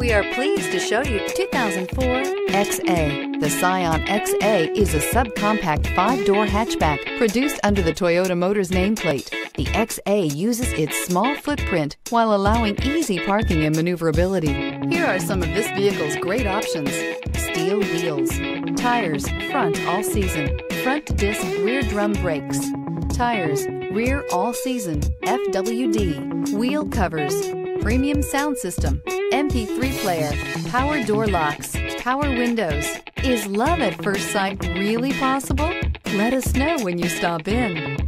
We are pleased to show you 2004 XA. The Scion XA is a subcompact five-door hatchback produced under the Toyota Motors nameplate. The XA uses its small footprint while allowing easy parking and maneuverability. Here are some of this vehicle's great options. Steel wheels, tires, front all season, front disc rear drum brakes, tires, rear all season, FWD, wheel covers, premium sound system, MP3 player, power door locks, power windows. Is love at first sight really possible? Let us know when you stop in.